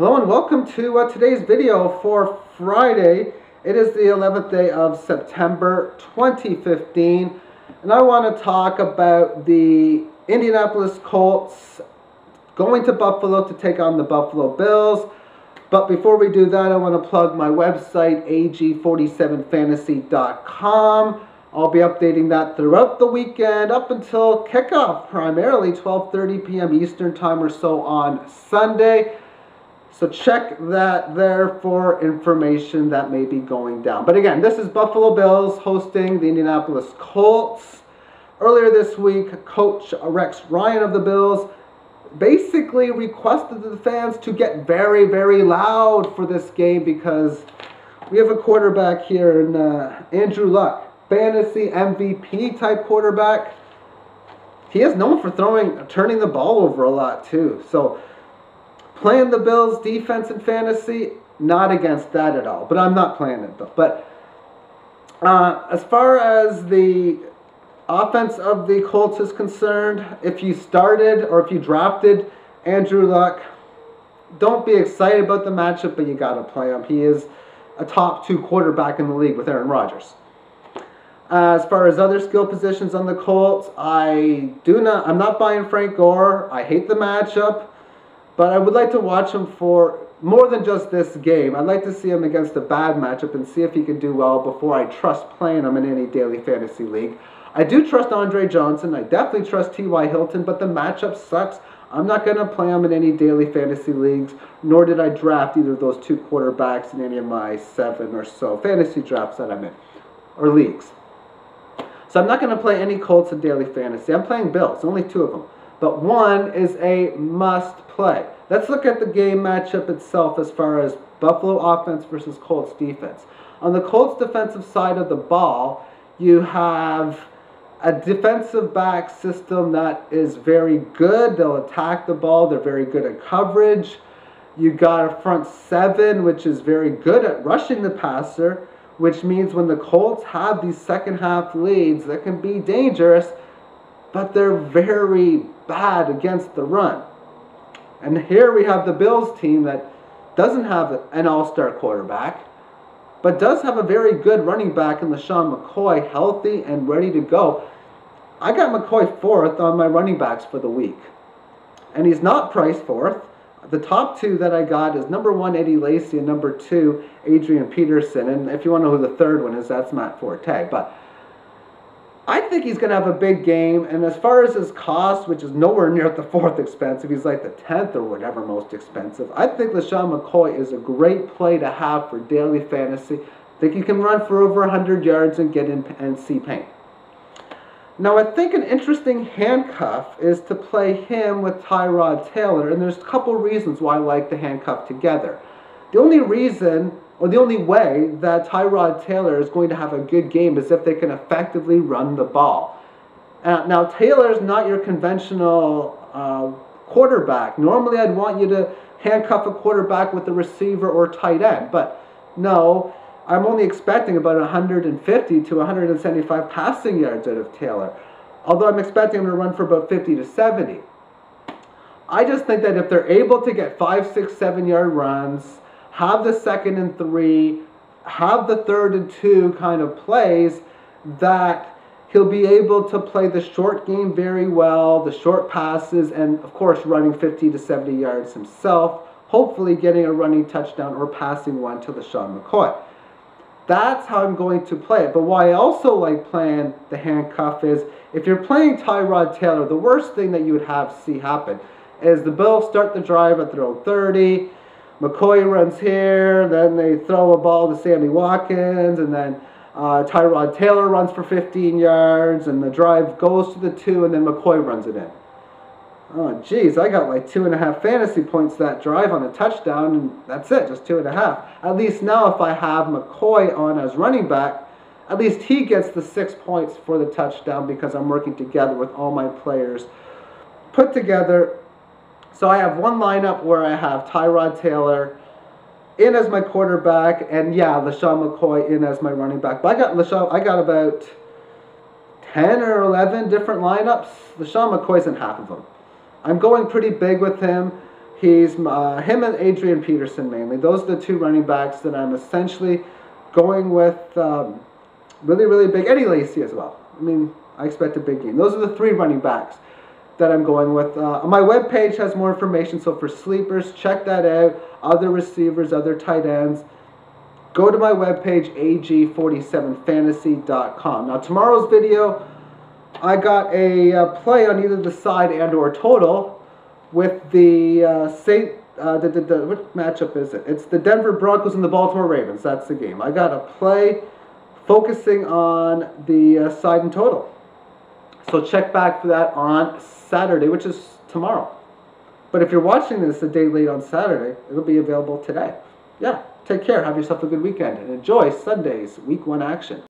Hello and welcome to uh, today's video for Friday. It is the 11th day of September 2015 and I want to talk about the Indianapolis Colts going to Buffalo to take on the Buffalo Bills. But before we do that, I want to plug my website, ag47fantasy.com. I'll be updating that throughout the weekend up until kickoff, primarily 12:30 p.m. Eastern Time or so on Sunday. So check that there for information that may be going down. But again, this is Buffalo Bills hosting the Indianapolis Colts. Earlier this week, Coach Rex Ryan of the Bills basically requested the fans to get very, very loud for this game because we have a quarterback here in uh, Andrew Luck, fantasy MVP type quarterback. He is known for throwing, turning the ball over a lot too. So Playing the Bills defense in fantasy, not against that at all. But I'm not playing it though. But uh, as far as the offense of the Colts is concerned, if you started or if you drafted Andrew Luck, don't be excited about the matchup, but you got to play him. He is a top two quarterback in the league with Aaron Rodgers. Uh, as far as other skill positions on the Colts, I do not. I'm not buying Frank Gore. I hate the matchup. But I would like to watch him for more than just this game. I'd like to see him against a bad matchup and see if he can do well before I trust playing him in any daily fantasy league. I do trust Andre Johnson. I definitely trust T.Y. Hilton, but the matchup sucks. I'm not going to play him in any daily fantasy leagues, nor did I draft either of those two quarterbacks in any of my seven or so fantasy drafts that I'm in, or leagues. So I'm not going to play any Colts in daily fantasy. I'm playing Bills, only two of them but one is a must play. Let's look at the game matchup itself as far as Buffalo offense versus Colts defense. On the Colts defensive side of the ball, you have a defensive back system that is very good. They'll attack the ball, they're very good at coverage. You got a front seven, which is very good at rushing the passer, which means when the Colts have these second half leads that can be dangerous, but they're very bad against the run. And here we have the Bills team that doesn't have an all star quarterback, but does have a very good running back in LeSean McCoy, healthy and ready to go. I got McCoy fourth on my running backs for the week. And he's not priced fourth. The top two that I got is number one, Eddie Lacy, and number two, Adrian Peterson. And if you want to know who the third one is, that's Matt Forte. But I think he's going to have a big game. And as far as his cost, which is nowhere near the fourth expensive, he's like the 10th or whatever most expensive. I think LeSean McCoy is a great play to have for daily fantasy. I think he can run for over 100 yards and get in and see paint. Now, I think an interesting handcuff is to play him with Tyrod Taylor, and there's a couple reasons why I like the handcuff together. The only reason or the only way that Tyrod Taylor is going to have a good game is if they can effectively run the ball. Uh, now, Taylor is not your conventional uh, quarterback. Normally, I'd want you to handcuff a quarterback with a receiver or tight end, but no, I'm only expecting about 150 to 175 passing yards out of Taylor, although I'm expecting him to run for about 50 to 70. I just think that if they're able to get five, six, seven yard runs, have the second and three, have the third and two kind of plays that he'll be able to play the short game very well, the short passes, and of course, running 50 to 70 yards himself, hopefully getting a running touchdown or passing one to LeSean McCoy. That's how I'm going to play it. But why I also like playing the handcuff is if you're playing Tyrod Taylor, the worst thing that you would have see happen is the Bills start the drive at their own 30 McCoy runs here, then they throw a ball to Sammy Watkins, and then uh, Tyrod Taylor runs for 15 yards, and the drive goes to the two, and then McCoy runs it in. Oh, geez, I got like two and a half fantasy points that drive on a touchdown, and that's it, just two and a half. At least now, if I have McCoy on as running back, at least he gets the six points for the touchdown because I'm working together with all my players put together so I have one lineup where I have Tyrod Taylor in as my quarterback, and yeah, LeSean McCoy in as my running back. But I got LeSean, I got about 10 or 11 different lineups. LeSean McCoy's in half of them. I'm going pretty big with him. He's uh, him and Adrian Peterson mainly. Those are the two running backs that I'm essentially going with. Um, really, really big. Eddie Lacy as well. I mean, I expect a big game. Those are the three running backs that I'm going with. Uh, my webpage has more information, so for sleepers, check that out. Other receivers, other tight ends. Go to my webpage, ag47fantasy.com. Now, tomorrow's video, I got a uh, play on either the side and or total with the uh, Saint. Uh, the, the, the, what matchup is it? It's the Denver Broncos and the Baltimore Ravens. That's the game. I got a play focusing on the uh, side and total. So check back for that on Saturday, which is tomorrow. But if you're watching this a day late on Saturday, it'll be available today. Yeah, take care. Have yourself a good weekend and enjoy Sunday's week one action.